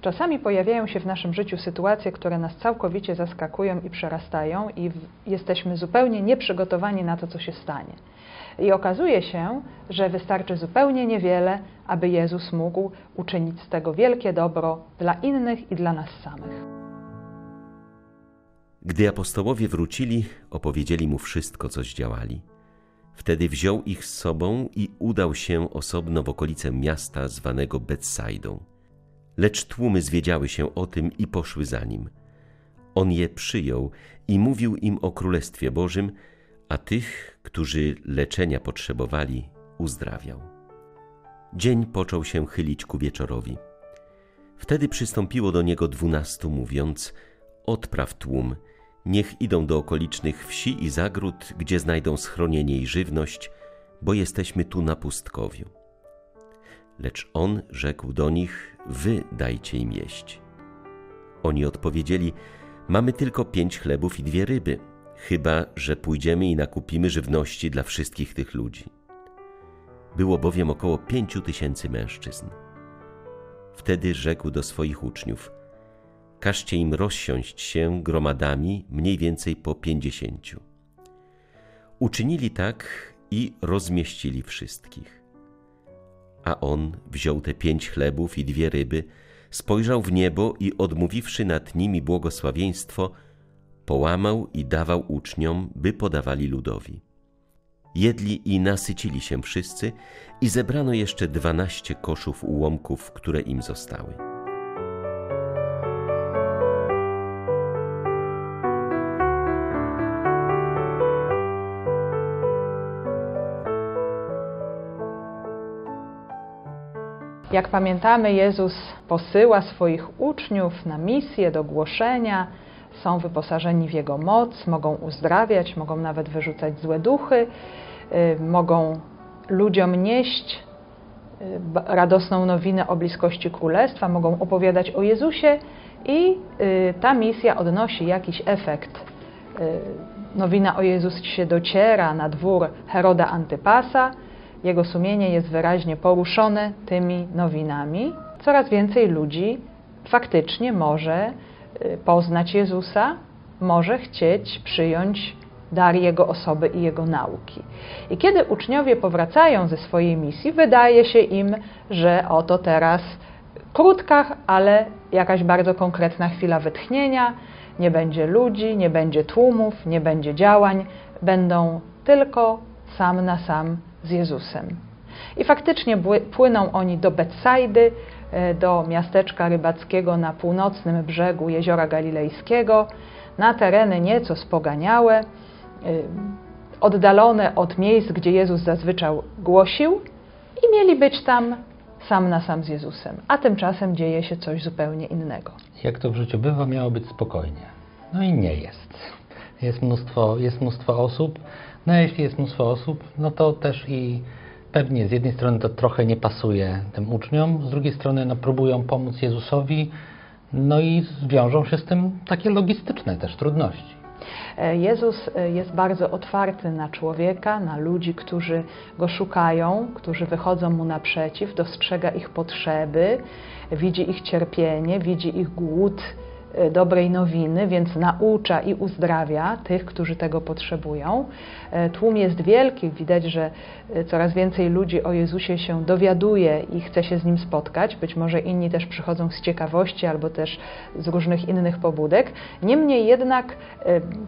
Czasami pojawiają się w naszym życiu sytuacje, które nas całkowicie zaskakują i przerastają, i jesteśmy zupełnie nieprzygotowani na to, co się stanie. I okazuje się, że wystarczy zupełnie niewiele, aby Jezus mógł uczynić z tego wielkie dobro dla innych i dla nas samych. Gdy apostołowie wrócili, opowiedzieli mu wszystko, co zdziałali. Wtedy wziął ich z sobą i udał się osobno w okolice miasta zwanego Betsaidą. Lecz tłumy zwiedziały się o tym i poszły za nim. On je przyjął i mówił im o Królestwie Bożym, a tych, którzy leczenia potrzebowali, uzdrawiał. Dzień począł się chylić ku wieczorowi. Wtedy przystąpiło do niego dwunastu, mówiąc: Odpraw tłum, niech idą do okolicznych wsi i zagród, gdzie znajdą schronienie i żywność, bo jesteśmy tu na pustkowiu. Lecz on rzekł do nich: Wy dajcie im jeść. Oni odpowiedzieli: Mamy tylko pięć chlebów i dwie ryby, chyba że pójdziemy i nakupimy żywności dla wszystkich tych ludzi. Było bowiem około pięciu tysięcy mężczyzn. Wtedy rzekł do swoich uczniów: Każcie im rozsiąść się gromadami mniej więcej po pięćdziesięciu. Uczynili tak i rozmieścili wszystkich. A on wziął te pięć chlebów i dwie ryby, spojrzał w niebo i odmówiwszy nad nimi błogosławieństwo, połamał i dawał uczniom, by podawali ludowi. Jedli i nasycili się wszyscy i zebrano jeszcze dwanaście koszów ułomków, które im zostały. Jak pamiętamy, Jezus posyła swoich uczniów na misję do głoszenia, są wyposażeni w Jego moc, mogą uzdrawiać, mogą nawet wyrzucać złe duchy, y, mogą ludziom nieść y, radosną nowinę o bliskości Królestwa, mogą opowiadać o Jezusie i y, ta misja odnosi jakiś efekt. Nowina o Jezusie dociera na dwór Heroda Antypasa, jego sumienie jest wyraźnie poruszone tymi nowinami. Coraz więcej ludzi faktycznie może y, poznać Jezusa, może chcieć przyjąć dar Jego osoby i Jego nauki. I kiedy uczniowie powracają ze swojej misji, wydaje się im, że oto teraz krótka, ale jakaś bardzo konkretna chwila wytchnienia, nie będzie ludzi, nie będzie tłumów, nie będzie działań, będą tylko sam na sam z Jezusem. I faktycznie płyną oni do Betsaidy, e, do miasteczka rybackiego na północnym brzegu jeziora Galilejskiego, na tereny nieco spoganiałe, e, oddalone od miejsc, gdzie Jezus zazwyczaj głosił, i mieli być tam sam na sam z Jezusem. A tymczasem dzieje się coś zupełnie innego. Jak to w życiu bywa, miało być spokojnie. No i nie jest. Jest mnóstwo, jest mnóstwo osób, no a jeśli jest mnóstwo osób, no to też i pewnie z jednej strony to trochę nie pasuje tym uczniom, z drugiej strony no, próbują pomóc Jezusowi, no i wiążą się z tym takie logistyczne też trudności. E, Jezus e, jest bardzo otwarty na człowieka, na ludzi, którzy go szukają, którzy wychodzą mu naprzeciw, dostrzega ich potrzeby, widzi ich cierpienie, widzi ich głód, dobrej nowiny, więc naucza i uzdrawia tych, którzy tego potrzebują. Y, tłum jest wielki, widać, że y, coraz więcej ludzi o Jezusie się dowiaduje i chce się z nim spotkać. Być może inni też przychodzą z ciekawości albo też z różnych innych pobudek. Niemniej jednak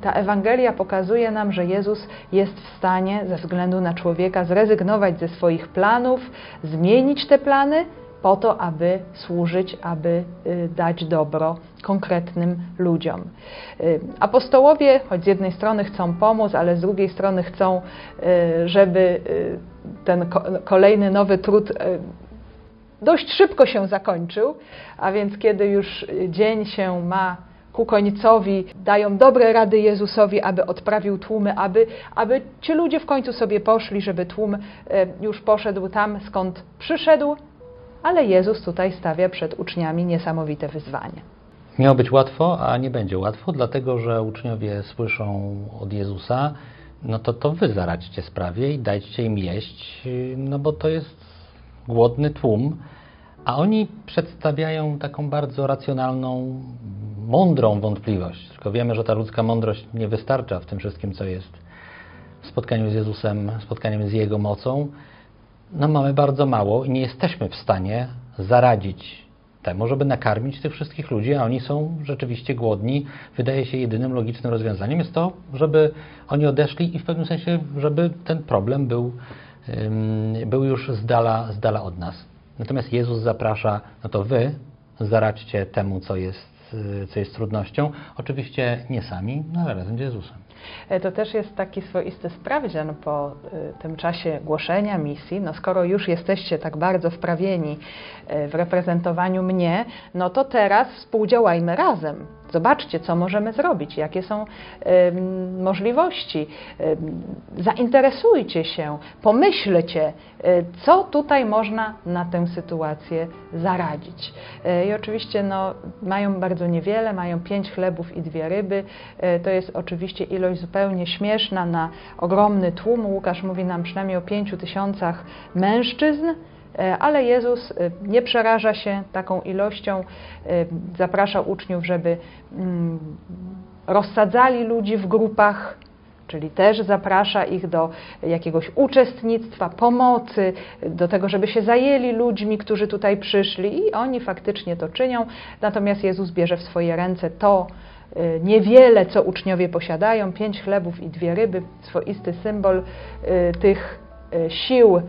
ta Ewangelia pokazuje nam, że Jezus jest w stanie ze względu na człowieka zrezygnować ze swoich planów, zmienić te plany po to, aby służyć, aby y, dać dobro konkretnym ludziom. Y, apostołowie, choć z jednej strony chcą pomóc, ale z drugiej strony chcą, y, żeby ten kolejny nowy trud dość szybko się zakończył, a więc kiedy już dzień się ma ku końcowi, dają dobre rady Jezusowi, aby odprawił tłumy, aby, aby ci ludzie w końcu sobie poszli, żeby tłum już poszedł tam, skąd przyszedł, ale Jezus tutaj stawia przed uczniami niesamowite wyzwanie. Miało być łatwo, a nie będzie łatwo, dlatego że uczniowie słyszą od Jezusa, no to to wy zaradźcie sprawie i dajcie im jeść, no bo to jest głodny tłum, A oni przedstawiają taką bardzo racjonalną, mądrą wątpliwość. Tylko wiemy, że ta ludzka mądrość nie wystarcza w tym wszystkim, co jest w spotkaniu z Jezusem, spotkaniem z Jego mocą. No mamy bardzo mało i nie jesteśmy w stanie zaradzić temu, żeby nakarmić tych wszystkich ludzi, a oni są rzeczywiście głodni. Wydaje się jedynym logicznym rozwiązaniem jest to, żeby oni odeszli i w pewnym sensie, żeby ten problem był, był już z dala, z dala od nas. Natomiast Jezus zaprasza, no to wy zaradźcie temu, co jest, co jest trudnością. Oczywiście nie sami, no ale razem z Jezusem. E, to też jest taki swoisty sprawdzian po e, tym czasie głoszenia misji. No skoro już jesteście tak bardzo wprawieni e, w reprezentowaniu mnie, no to teraz współdziałajmy razem. Zobaczcie, co możemy zrobić, jakie są y, możliwości. Y, zainteresujcie się, pomyślcie, y, co tutaj można na tę sytuację zaradzić. I oczywiście no, mają bardzo niewiele, mają pięć chlebów i dwie ryby. To jest oczywiście ilość zupełnie śmieszna na ogromny tłum. Łukasz mówi nam przynajmniej o pięciu tysiącach mężczyzn. E, ale Jezus e, nie przeraża się taką ilością, e, zaprasza uczniów, żeby mm, rozsadzali ludzi w grupach, czyli też zaprasza ich do jakiegoś uczestnictwa, pomocy, do tego, żeby się zajęli ludźmi, którzy tutaj przyszli i oni faktycznie to czynią. Natomiast Jezus bierze w swoje ręce to niewiele, co uczniowie posiadają, pięć chlebów i dwie ryby, swoisty symbol tych sił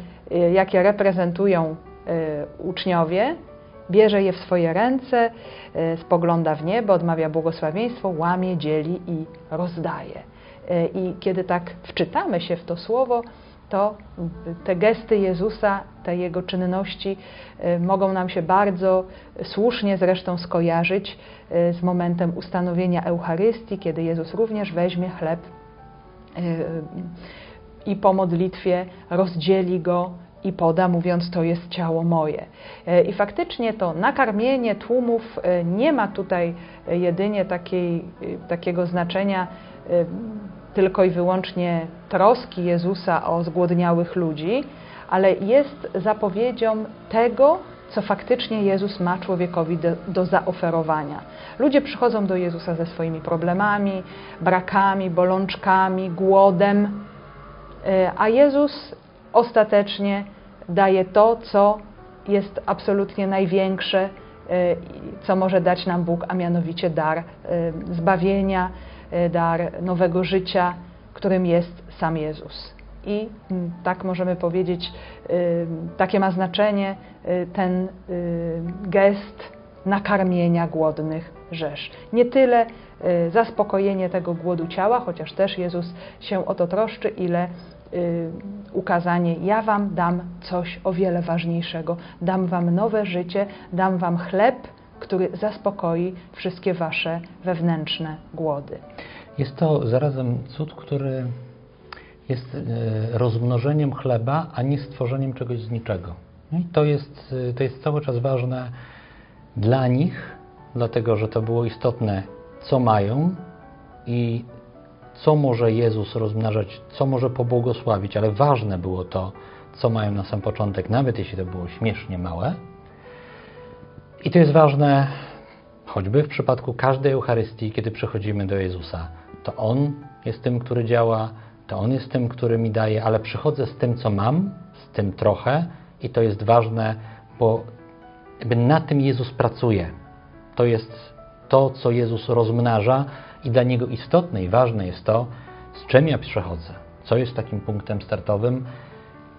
jakie reprezentują y, uczniowie, bierze je w swoje ręce, y, spogląda w niebo, odmawia błogosławieństwo, łamie, dzieli i rozdaje. I kiedy tak wczytamy się w to słowo, to te gesty Jezusa, te Jego czynności mogą nam się bardzo słusznie zresztą skojarzyć z momentem ustanowienia Eucharystii, kiedy Jezus również weźmie chleb i po modlitwie rozdzieli go i poda, mówiąc, to jest ciało moje. E, I faktycznie to nakarmienie tłumów e, nie ma tutaj jedynie takiej, e, takiego znaczenia tylko i wyłącznie troski Jezusa o zgłodniałych ludzi, ale jest zapowiedzią tego, co faktycznie Jezus ma człowiekowi do, do, zaoferowania. Ludzie przychodzą do Jezusa ze swoimi problemami, brakami, bolączkami, głodem, a Jezus ostatecznie daje to, co jest absolutnie największe, e, co może dać nam Bóg, a mianowicie dar e, zbawienia, e, dar nowego życia, którym jest sam Jezus. I mm, tak możemy powiedzieć, takie ma znaczenie ten gest nakarmienia głodnych rzesz. Nie tyle zaspokojenie tego głodu ciała, chociaż też Jezus się o to troszczy, ile Y, ukazanie: Ja Wam dam coś o wiele ważniejszego, dam Wam nowe życie, dam Wam chleb, który zaspokoi wszystkie Wasze wewnętrzne głody. Jest to zarazem cud, który jest y, rozmnożeniem chleba, a nie stworzeniem czegoś z niczego. I to jest, y, to jest cały czas ważne dla nich, dlatego że to było istotne, co mają i co może Jezus rozmnażać, co może pobłogosławić, ale ważne było to, co mają na sam początek, nawet jeśli to było śmiesznie małe. I to jest ważne choćby w przypadku każdej Eucharystii, kiedy przychodzimy do Jezusa. To On jest tym, który działa, to On jest tym, który mi daje, ale przychodzę z tym, co mam, z tym trochę i to jest ważne, bo na tym Jezus pracuje. To jest to, co Jezus rozmnaża, i dla niego istotne i ważne jest to, z czym ja przechodzę, co jest takim punktem startowym.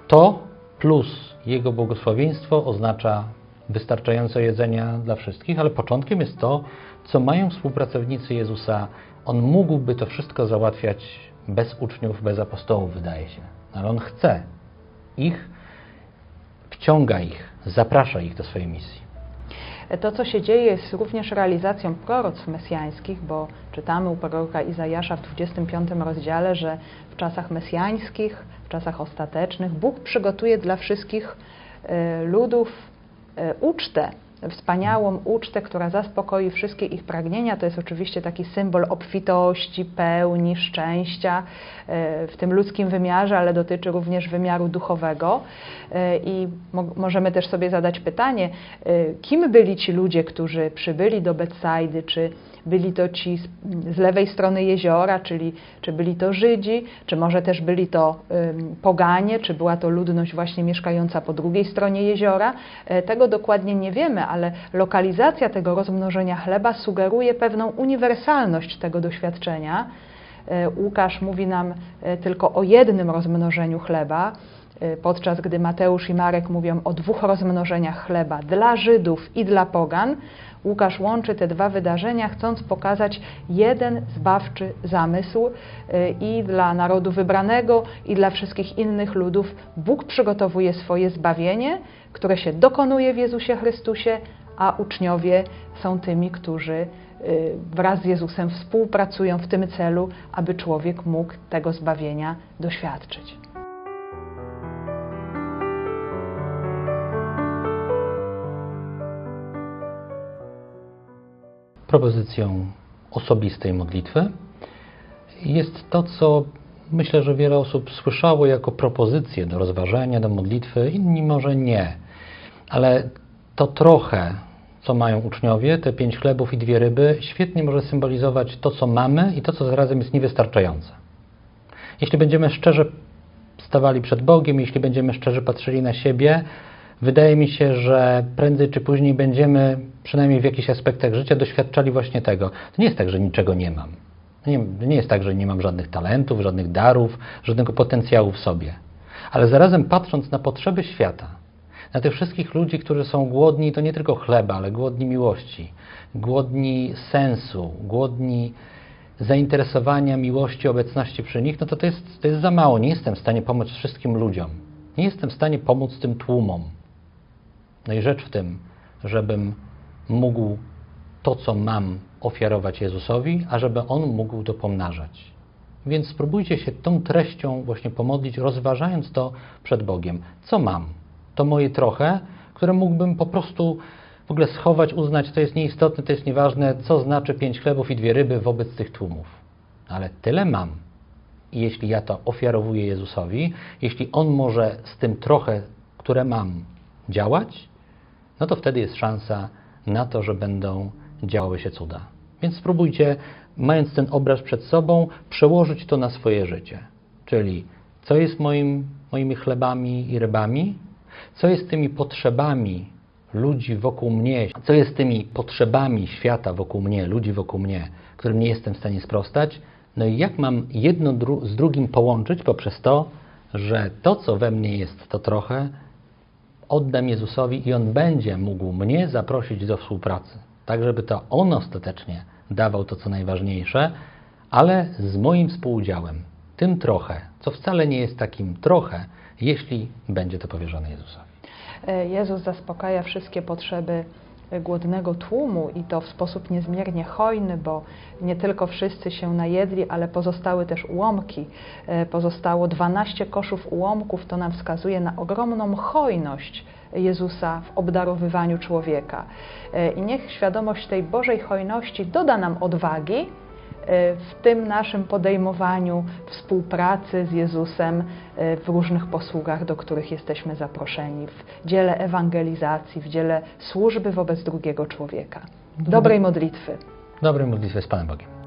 To plus jego błogosławieństwo oznacza wystarczające jedzenia dla wszystkich, ale początkiem jest to, co mają współpracownicy Jezusa. On mógłby to wszystko załatwiać bez uczniów, bez apostołów, wydaje się. Ale on chce ich, wciąga ich, zaprasza ich do swojej misji. To, co się dzieje, jest również realizacją proroctw mesjańskich, bo czytamy u proroka Izajasza w 25 rozdziale, że w czasach mesjańskich, w czasach ostatecznych Bóg przygotuje dla wszystkich e, ludów e, ucztę, wspaniałą ucztę, która zaspokoi wszystkie ich pragnienia. To jest oczywiście taki symbol obfitości, pełni, szczęścia e, w tym ludzkim wymiarze, ale dotyczy również wymiaru duchowego. E, I mo możemy też sobie zadać pytanie, e, kim byli ci ludzie, którzy przybyli do Betsaidy, czy byli to ci z, lewej strony jeziora, czyli czy byli to Żydzi, czy może też byli to poganie, czy była to ludność właśnie mieszkająca po drugiej stronie jeziora. Tego dokładnie nie wiemy, ale lokalizacja tego rozmnożenia chleba sugeruje pewną uniwersalność tego doświadczenia. E, Łukasz mówi nam e, tylko o jednym rozmnożeniu chleba, e, podczas gdy Mateusz i Marek mówią o dwóch rozmnożeniach chleba dla Żydów i dla pogan. Łukasz łączy te dwa wydarzenia, chcąc pokazać jeden zbawczy zamysł y, i dla narodu wybranego, i dla wszystkich innych ludów. Bóg przygotowuje swoje zbawienie, które się dokonuje w Jezusie Chrystusie, a uczniowie są tymi, którzy y, wraz z Jezusem współpracują w tym celu, aby człowiek mógł tego zbawienia doświadczyć. Propozycją osobistej modlitwy jest to, co myślę, że wiele osób słyszało jako propozycję do rozważania, do modlitwy, inni może nie. Ale to trochę, co mają uczniowie, te pięć chlebów i dwie ryby, świetnie może symbolizować to, co mamy i to, co zarazem jest niewystarczające. Jeśli będziemy szczerze stawali przed Bogiem, jeśli będziemy szczerze patrzyli na siebie, wydaje mi się, że prędzej czy później będziemy, przynajmniej w jakichś aspektach życia, doświadczali właśnie tego. To nie jest tak, że niczego nie mam. Nie, nie jest tak, że nie mam żadnych talentów, żadnych darów, żadnego potencjału w sobie. Ale zarazem patrząc na potrzeby świata, na tych wszystkich ludzi, którzy są głodni, to nie tylko chleba, ale głodni miłości, głodni sensu, głodni zainteresowania, miłości, obecności przy nich, no to to jest, to jest za mało. Nie jestem w stanie pomóc wszystkim ludziom. Nie jestem w stanie pomóc tym tłumom. No i rzecz w tym, żebym mógł to, co mam, ofiarować Jezusowi, a żeby On mógł to pomnażać. Więc spróbujcie się tą treścią właśnie pomodlić, rozważając to przed Bogiem. Co mam? To moje trochę, które mógłbym po prostu w ogóle schować, uznać, to jest nieistotne, to jest nieważne, co znaczy pięć chlebów i dwie ryby wobec tych tłumów. Ale tyle mam. I jeśli ja to ofiarowuję Jezusowi, jeśli On może z tym trochę, które mam, działać, no to wtedy jest szansa na to, że będą działały się cuda. Więc spróbujcie, mając ten obraz przed sobą, przełożyć to na swoje życie. Czyli co jest moim, moimi chlebami i rybami, co jest tymi potrzebami ludzi wokół mnie, co jest tymi potrzebami świata wokół mnie, ludzi wokół mnie, którym nie jestem w stanie sprostać, no i jak mam jedno dru z drugim połączyć poprzez to, że to, co we mnie jest, to trochę, oddam Jezusowi i On będzie mógł mnie zaprosić do współpracy, tak żeby to On ostatecznie dawał to, co najważniejsze, ale z moim współudziałem, tym trochę, co wcale nie jest takim trochę, jeśli będzie to powierzone Jezusowi. E, Jezus zaspokaja wszystkie potrzeby głodnego tłumu i to w sposób niezmiernie hojny, bo nie tylko wszyscy się najedli, ale pozostały też ułomki. E, pozostało 12 koszów ułomków, to nam wskazuje na ogromną hojność Jezusa w obdarowywaniu człowieka. E, I niech świadomość tej Bożej hojności doda nam odwagi, w tym naszym podejmowaniu współpracy z Jezusem e, w różnych posługach, do których jesteśmy zaproszeni, w dziele ewangelizacji, w dziele służby wobec drugiego człowieka. Dobrej modlitwy. Dobrej modlitwy z Panem Bogiem.